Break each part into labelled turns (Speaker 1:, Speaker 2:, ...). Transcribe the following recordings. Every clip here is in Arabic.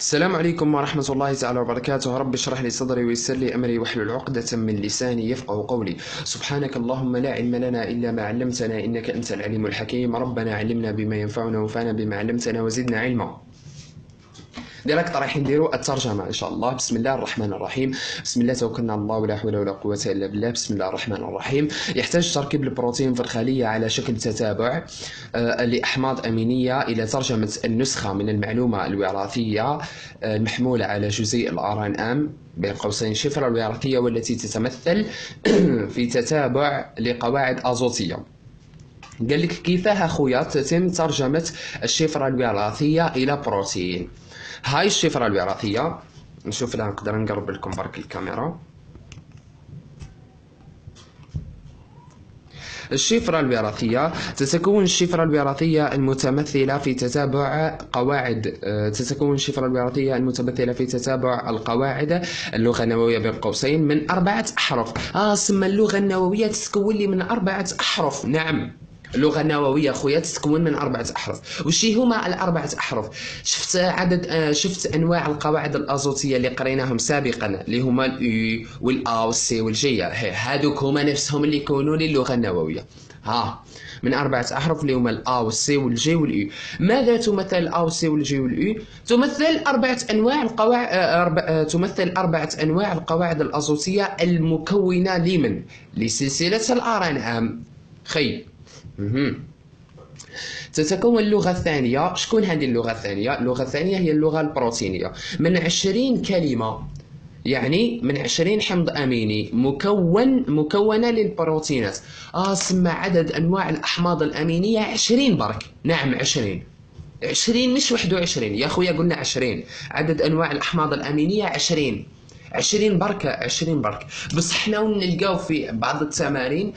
Speaker 1: السلام عليكم ورحمة الله تعالى وبركاته. رب اشرح لي صدري ويسر لي أمري واحلل عقدة من لساني يفقه قولي. سبحانك اللهم لا علم لنا إلا ما علمتنا إنك أنت العليم الحكيم. ربنا علمنا بما ينفعنا وانفعنا بما علمتنا وزدنا علما. ديريكت رايح نديرو الترجمة إن شاء الله. بسم الله الرحمن الرحيم. بسم الله توكلنا على الله ولا حول ولا قوة إلا بالله. بسم الله الرحمن الرحيم. يحتاج تركيب البروتين في الخلية على شكل تتابع آه، لأحماض أمينية إلى ترجمة النسخة من المعلومة الوراثية آه، المحمولة على جزيء ال ARNm بين قوسين شفرة الوراثية والتي تتمثل في تتابع لقواعد أزوتية. قال لك كيفاه أخويا؟ تتم ترجمة الشفره الوراثية إلى بروتين. هاي الشفرة الوراثية. نشوف لها نقدر نقرب لكم برك الكاميرا. الشفرة الوراثية تتكون الشفرة الوراثية المتمثلة في تتابع قواعد آه، تتكون الشفرة الوراثية المتمثلة في تتابع القواعد اللغة النووية بين قوسين من أربعة أحرف. آه سما اللغة النووية تتكون لي من أربعة أحرف. نعم. اللغة النووية خويا تتكون من أربعة أحرف وشي هما الأربعة أحرف شفت عدد آه، شفت أنواع القواعد الأزوتية اللي قريناهم سابقا اللي هما الأو والأ والسي والجي هادوك هما نفسهم اللي يكونوا لي اللغة النووية ها من أربعة أحرف اللي هما الأ والسي والجي والإو ماذا تمثل الأ والسي والجي والإو؟ تمثل أربعة أنواع القواعد أربع... آه، تمثل أربعة أنواع القواعد الأزوتية المكونة لمن؟ لسلسلة أم خي. تتكون اللغة الثانية شكون هذه اللغة الثانية؟ اللغة الثانية هي اللغة البروتينية. من عشرين كلمة يعني من عشرين حمض أميني مكون مكونة للبروتينات. آه سمى عدد أنواع الأحماض الأمينية عشرين برك. نعم عشرين. عشرين مش واحد وعشرين يا أخويا قلنا عشرين. عدد أنواع الأحماض الأمينية عشرين. عشرين بركة عشرين برك بصح حنا نلقاو في بعض التمارين؟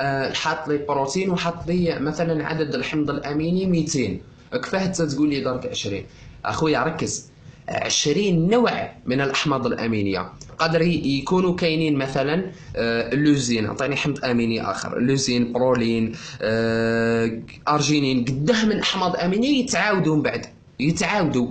Speaker 1: آه، حاط لي بروتين وحاط لي مثلا عدد الحمض الأميني 200 كفاه تقول لي درك 20 أخويا ركز. 20 نوع من الأحماض الأمينية. قادر ي- يكونوا كاينين مثلا آه، اللوزين أعطيني حمض أميني آخر. اللوزين برولين آه، أرجينين. قداه من أحماض أمينية يتعاودوا من بعد؟ يتعاودوا.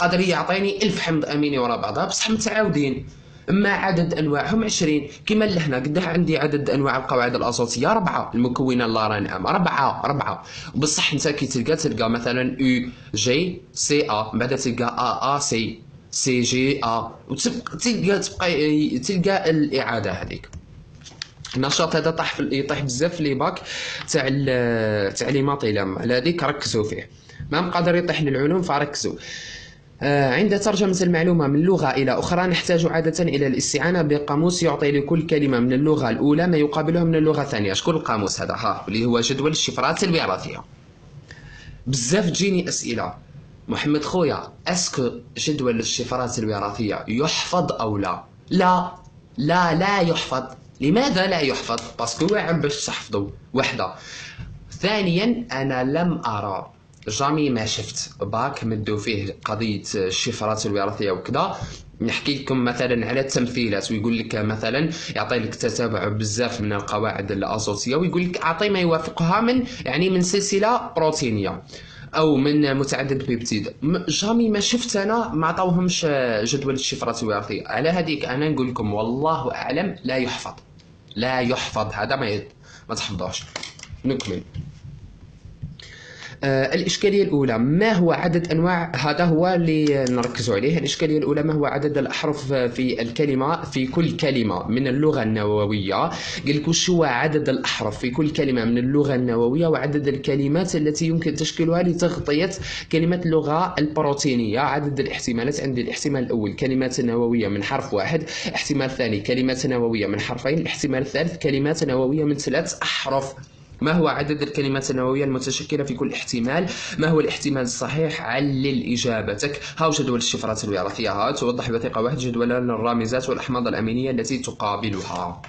Speaker 1: قادر يعطيني ألف حمض أميني ورا بعضها بصح متعاودين. اما عدد أنواعهم 20 كما لهنا قداه عندي عدد أنواع القواعد الازوتيه أربعة. المكونة l'ARNm. أربعة. أربعة. بصح أنت كي تلقى تلقى مثلا أو جي سي ا بعد تلقى A A C C G A وتبقى تلقى تبقى تلقى الإعادة هذيك. النشاط هذا طاح يطيح بزاف les bacs تاع ال- تاع les math élem على هذيك ركزوا فيه. ما قادر يطيح للعلوم فركزوا. عند ترجمة المعلومة من لغة إلى أخرى نحتاج عادة إلى الاستعانة بقاموس يعطي لكل كلمة من اللغة الأولى ما يقابلها من اللغة الثانية. شكون القاموس هذا؟ ها اللي هو جدول الشفرات الوراثية بزاف تجيني أسئلة. محمد خويا est-ce que جدول الشفرات الوراثية يحفظ أو لا؟ لا لا لا يحفظ. لماذا لا يحفظ؟ parce que واعر باش تحفظه. وحدة. ثانيا أنا لم أرى. jamais ما شفت باك مدوا فيه قضية الشفرات الوراثية وكذا. نحكي لكم مثلا على التمثيلات ويقول لك مثلا يعطي لك تتابع بزاف من القواعد الازوتيه ويقول لك أعطي ما يوافقها من يعني من سلسلة بروتينية أو من متعدد بيبتيد. جامي ما شفت أنا ما عطاوهمش جدول الشفرات الوراثية. على هذيك أنا نقول لكم والله أعلم لا يحفظ. لا يحفظ هذا ما ما تحفظوش. نكمل. الإشكالية الأولى ما هو عدد أنواع؟ هذا هو اللي نركز عليه. الإشكالية الأولى ما هو عدد الأحرف في الكلمة في كل كلمة من اللغة النووية؟ قال لك وش هو عدد الأحرف في كل كلمة من اللغة النووية وعدد الكلمات التي يمكن تشكيلها لتغطية كلمة اللغة البروتينية؟ عدد الاحتمالات عندي الاحتمال الأول كلمات نووية من حرف واحد احتمال ثاني كلمات نووية من حرفين الاحتمال الثالث كلمات نووية من ثلاث أحرف. ما هو عدد الكلمات النووية المتشكلة في كل احتمال؟ ما هو الاحتمال الصحيح؟ علل إجابتك. هاو جدول الشفرات الوراثية توضح بثقة واحد جدول الرامزات والأحماض الأمينية التي تقابلها.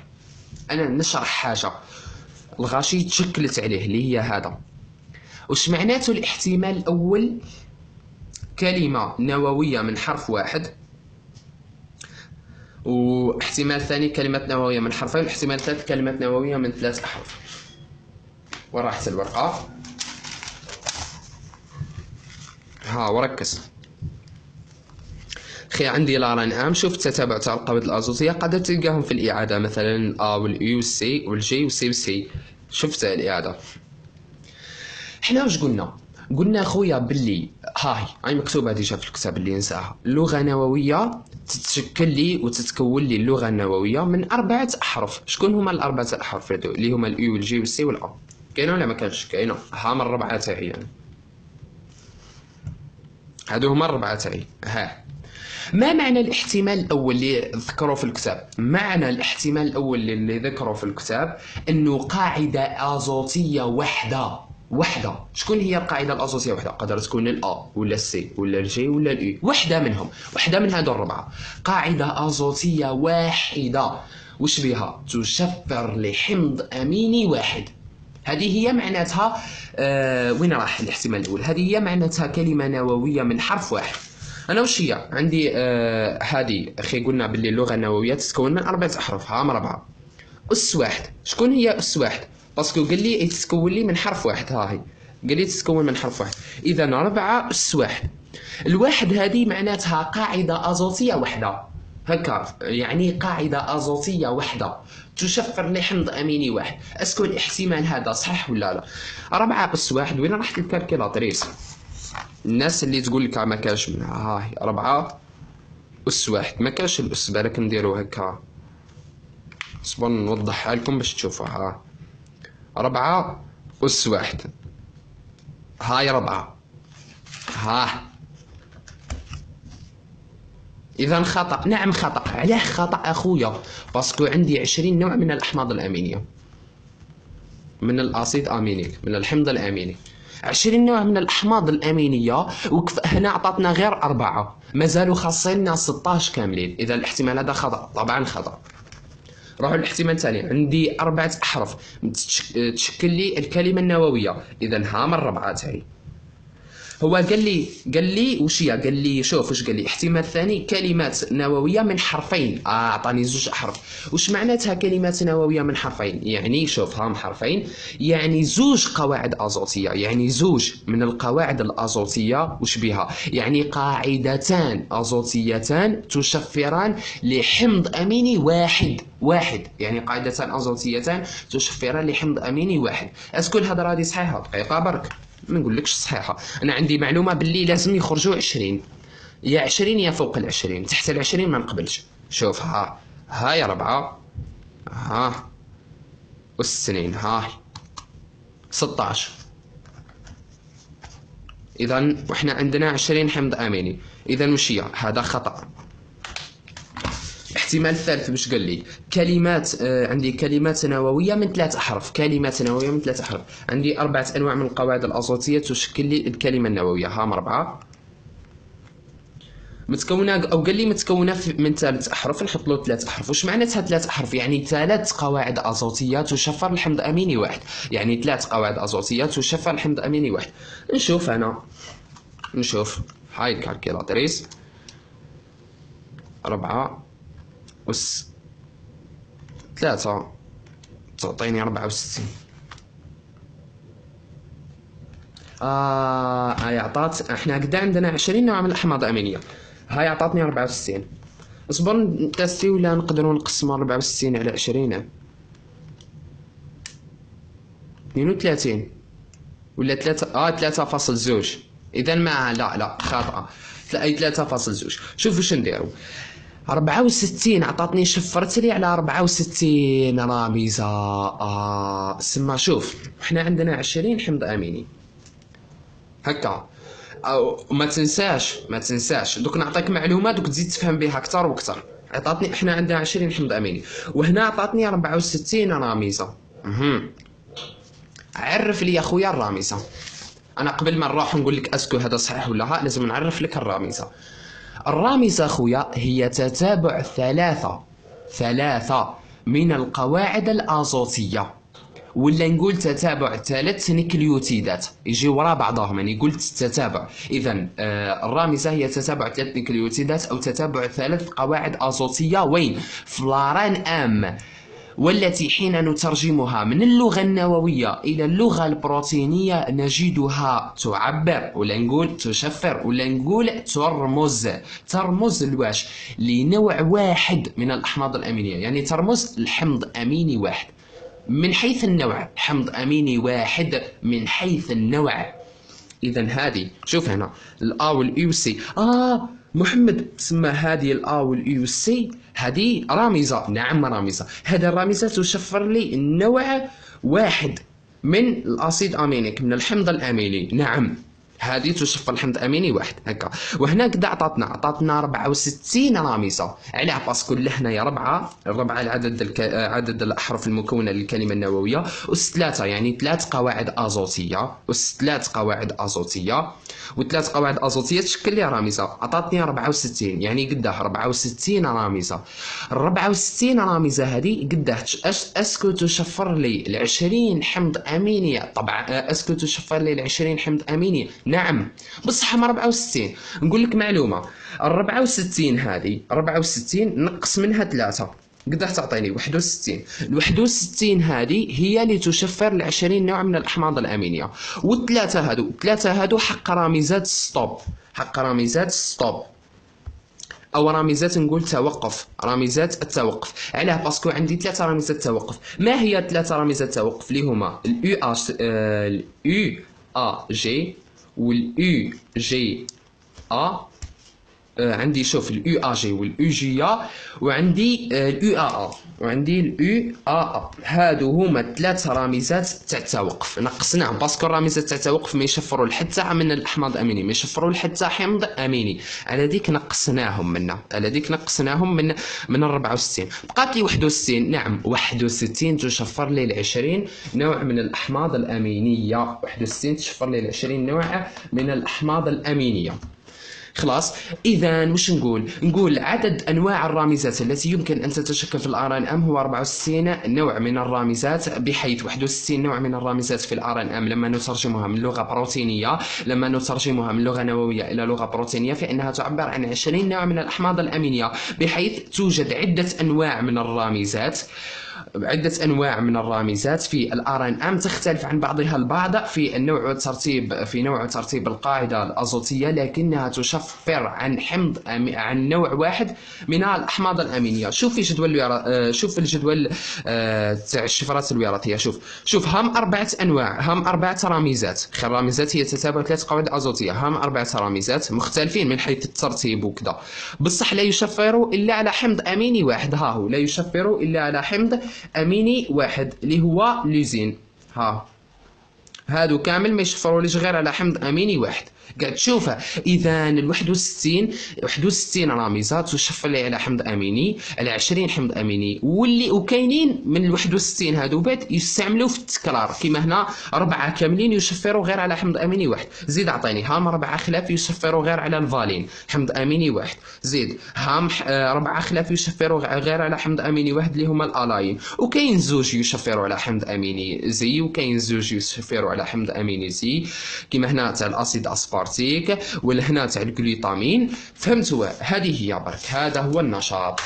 Speaker 1: أنا نشرح حاجة الغاشي تشكلت عليه اللي هي هذا. وش معناته الاحتمال الأول؟ كلمة نووية من حرف واحد واحتمال ثاني كلمة نووية من حرفين واحتمال ثالث كلمة نووية من ثلاث أحرف وراحت الورقة ها وركز. خي عندي l'ARNm شوف التتابع تاع القواعد الازوتيه قادر تلقاهم في الإعادة مثلا الاي والاي والسي والجي والسي والسي شفت الإعادة. حنا واش قلنا؟ قلنا خويا باللي هاي هاي مكتوبة déjà في الكتاب اللي نساها اللغة النوويه تتشكل لي وتتكون لي اللغة النوويه من أربعة أحرف. شكون هما الأربعة الاحرف اللي هما الاي والجي والسي والا كاينة ولا ما كانش كاينة ها من الربعه تاعي يعني. هادو هما الربعة تاعي. ها. ما معنى الاحتمال الأول اللي ذكروا في الكتاب؟ معنى الاحتمال الأول اللي ذكروا في الكتاب أنه قاعدة أزوتية واحدة وحدة. شكون هي القاعدة الاساسيه وحدة؟ قدر تكون الا ولا السي ولا الجي ولا الاي وحدة منهم. وحدة من هذو الربعة. قاعدة أزوتية واحدة. وش بها تشفر لحمض أميني واحد. هذه هي معناتها آه وين راح الاحتمال الأول؟ هذه هي معناتها كلمة نووية من حرف واحد. أنا وش هي؟ عندي آه هذه أخي قلنا باللي اللغة النووية تتكون من أربعة أحرف هام ربعة أس واحد. شكون هي أس واحد؟ parce que قال لي تتكون لي من حرف واحد ها هي. قال لي تتكون من حرف واحد. اذا أربعة أس واحد. الواحد هذه معناتها قاعدة أزوتية واحدة هكا يعني قاعدة أزوتية واحدة تشفر لحمض أميني واحد. est-ce que الاحتمال هذا صح ولا لا؟ أربعة أس واحد وين راحت ال calculatrice الناس اللي تقول لك ما كاش منها هاي أربعة أس واحد. ما كاش الأس بالك نديرو هكا. صبر نوضحها لكم باش تشوفوها ها. ربعة أس واحد. هاي ربعة ها. إذا خطأ. نعم خطأ. علاه خطأ أخويا. باسكو عندي عشرين نوع من الأحماض الأمينية. من الأسيد أمينيك من الحمض الأميني عشرين نوع من الأحماض الأمينية وكف هنا عطاتنا غير أربعة. مازالوا خاصين 16 كاملين. إذا الاحتمال هذا خطأ. طبعا خطأ. روحوا الاحتمال الثاني. عندي أربعة أحرف. تشكل لي الكلمة النووية. إذا ها من الربعة تاعي هو قال لي قال لي وش هي؟ قال لي شوف وش قال لي. احتمال ثاني كلمات نووية من حرفين. آه أعطاني زوج احرف وش معناتها كلمات نووية من حرفين؟ يعني شوف هم حرفين. يعني زوج قواعد أزوتية. يعني زوج من القواعد الأزوتية وش بها يعني قاعدتان أزوتيتان تشفران لحمض أميني واحد. واحد. يعني قاعدتان أزوتيتان تشفران لحمض أميني واحد. اسكو الهضرة هذه صحيحة؟ دقيقه برك ما نقولكش صحيحة. أنا عندي معلومة باللي لازم يخرجوا 20 يا 20 يا فوق ال 20 تحت ال 20 ما نقبلش. شوف ها هاي ربعة. ها والسنين هاي 16 اذا وحنا عندنا 20 حمض آميني. اذا وش هي؟ هذا خطأ. الاحتمال الثالث باش قال لي كلمات آه عندي كلمات نووية من ثلاث أحرف كلمات نووية من ثلاث أحرف. عندي أربعة أنواع من القواعد الازوتيه تشكل لي الكلمة النووية. هام اربعه متكونة أو قال لي متكونة من ثلاث أحرف نحط له ثلاث أحرف. واش معناتها ثلاث أحرف؟ يعني ثلاث قواعد ازوتيه تشفر لحمض أميني واحد. يعني ثلاث قواعد ازوتيه تشفر لحمض أميني واحد. نشوف أنا. نشوف. هاي الكالكيلاتريس أربعة. أس ثلاثة. تعطيني أربعة وستين. آه هاي عطات إحنا قد عندنا عشرين نوع من الأحماض الأمينية. هاي عطاتني أربعة وستين. اصبر نتاسي ولا نقدروا نقسموا أربعة وستين على عشرين؟ اثنين وثلاثين ولا ثلاثة آه ثلاثة فاصل زوج. إذا ما لا لا خاطئة. أي ثلاثة فاصل زوج. شوف واش نديرو. أربعة وستين عطاتني شفرت لي على أربعة وستين راميزة آه سما شوف إحنا عندنا عشرين حمض أميني. هكا. أو ما تنساش ما تنساش. دوك نعطيك معلومات دوك تزيد تفهم بها أكثر وأكثر. عطاتني إحنا عندنا عشرين حمض أميني. وهنا عطاتني أربعة وستين راميزة مهم. عرف لي يا خويا الراميزة أنا قبل ما نروح نقول لك est-ce que هذا صحيح ولا لا لازم نعرف لك الراميزة الرامزة خويا هي تتابع ثلاثة ثلاثة من القواعد الأزوتية. ولا نقول تتابع ثلاث نيكليوتيدات. يجي وراء بعضهم يعني قلت تتابع. اذا آه الرامزة هي تتابع ثلاث نيكليوتيدات أو تتابع ثلاث قواعد أزوتية. وين؟ ف l'ARNm. والتي حين نترجمها من اللغة النووية إلى اللغة البروتينية نجدها تعبر ولا نقول تشفر ولا نقول ترمز. ترمز لواش؟ لنوع واحد من الأحماض الأمينية يعني ترمز لحمض أميني واحد. من حيث النوع حمض أميني واحد من حيث النوع. إذا هذه شوف هنا الأ والإي سي آه محمد تسمى هذه الأ والإي والسي هذه رامزة نعم رامزة هذه الرامزة تشفر لي النوع واحد من ال acide aminé من الحمض الأميني. نعم. هذه تشفر الحمض أميني واحد هكا. وهنا كدا عطاتنا عطاتنا 64 رامزه علاه parce que لهنايا ربعة الربعه العدد الك... عدد الأحرف المكونة للكلمة النووية. اس ثلاثة يعني ثلاث قواعد أزوتية. اس ثلاث قواعد أزوتية. وثلاث قواعد أزوتية تشكل لي رامزه عطاتني 64 يعني قداه 64 رامزه ال 64 رامزه هذه قداه est-ce que تشفر لي ال 20 حمض أميني. طبعا est-ce que تشفر لي ال 20 حمض أميني. نعم. بصح ما 64 نقول لك معلومة. ال 64 هذه 64 نقص منها ثلاثة. قدر تعطيني؟ 61 ال 61 هذه هي اللي تشفر ل 20 نوع من الأحماض الأمينية. والثلاثة هذو الثلاثة هذو حق رامزات stop. حق رامزات stop. أو رامزات نقول توقف. رامزات التوقف. علاه parce que عندي ثلاثة رامزات توقف. ما هي ثلاثة رامزات التوقف اللي هما الاو اش الاو ا جي والاو جي ا آه، عندي شوف الاو ا جي والاو جي ا وعندي ال U A A وعندي ال U A ا هادو هما ثلاث رامزات تاع التوقف. نقصناهم parce que الرامزات تاع التوقف ما يشفروا لحتى من الأحماض الاميني ما يشفروا لحتى حمض أميني. على ديك نقصناهم منا. على ديك نقصناهم من من 64 بقات لي 61 نعم 61 تشفر لي ل 20 نوع من الأحماض الأمينية. 61 تشفر لي ل 20 نوع من الأحماض الأمينية. خلاص. اذا مش نقول؟ نقول عدد أنواع الرامزات التي يمكن أن تتشكل في ال ARNm. هو 64 نوع من الرامزات بحيث 61 نوع من الرامزات في ال ARNm. لما نترجمها من لغة بروتينية لما نترجمها من لغة نووية إلى لغة بروتينية فإنها تعبر عن 20 نوع من الأحماض الأمينية بحيث توجد عدة أنواع من الرامزات. عدة أنواع من الرامزات. في إن إم تختلف عن بعضها البعض في النوع والترتيب في نوع وترتيب القاعدة الأزوتية لكنها تشفر عن حمض عن نوع واحد من الأحماض الأمينية. شوف في جدول آه، شوف الجدول آه، تاع الشفرات الوراثية. شوف شوف هم أربعة أنواع هم أربعة رامزات. خير رامزات هي تتابع ثلاث قواعد أزوتية. هم أربعة رامزات مختلفين من حيث الترتيب وكذا. بصح لا يشفروا إلا على حمض أميني واحد. ها هو لا يشفروا إلا على حمض أميني واحد اللي هو لوزين. ها. هادو كامل ما يشفروليش غير على حمض أميني واحد. قاعد تشوفها إذا ال 61 61 رامزه تشفر لي على حمض أميني على 20 حمض أميني. واللي وكاينين من ال 61 هادو بعد يستعملوا في التكرار. كيما هنا اربعه كاملين يشفروا غير على حمض أميني واحد. زيد عطيني هام اربعه خلاف يشفروا غير على الفالين. حمض أميني واحد. زيد هام اربعه آه، خلاف يشفروا غير على حمض أميني واحد اللي هما الألاين. وكاين زوج يشفروا على حمض أميني زي وكاين زوج يشفروا على حمض أميني زي. كيما هنا تاع الأسيد أصفر. الاسبارتيك والهنا تاع الجلوتامين فهمتوا هذه هي برك هذا هو النشاط.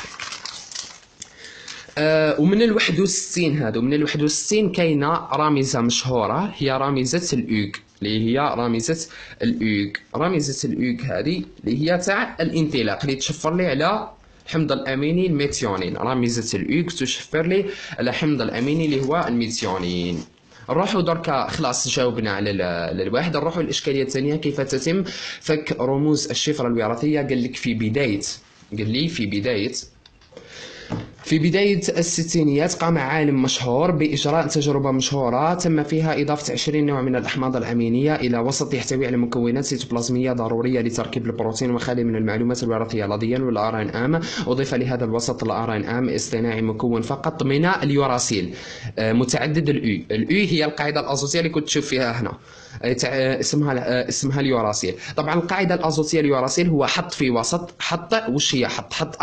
Speaker 1: آه ومن ال 61 هذا ومن ال 61 كاينة رامزه مشهورة هي رامزه الأوغ اللي هي رامزه ال AUG. رامزه ال AUG هذه اللي هي تاع الانطلاق اللي تشفر لي على الحمض الأميني الميثيونين رامزه ال AUG تشفر لي على الحمض الأميني اللي هو الميثيونين نروحوا دركا خلاص جاوبنا على الواحد. نروحوا الإشكالية الثانية كيف تتم فك رموز الشفرة الوراثية؟ قال لك في بداية قال لي في بداية في بداية الستينيات قام عالم مشهور بإجراء تجربة مشهورة تم فيها إضافة 20 نوع من الأحماض الأمينية إلى وسط يحتوي على مكونات سيتوبلازمية ضرورية لتركيب البروتين وخالي من المعلومات الوراثية. l'ADN وال ARNm أضيف لهذا الوسط ال ARNm اصطناعي مكون فقط من اليوراسيل آه، متعدد ال U ال U هي القاعدة الأزوتية اللي كنت تشوف فيها هنا. آه، اسمها آه، اسمها اليوراسيل. طبعا القاعدة الأزوتية اليوراسيل هو حط في وسط حط وش هي؟ حط حط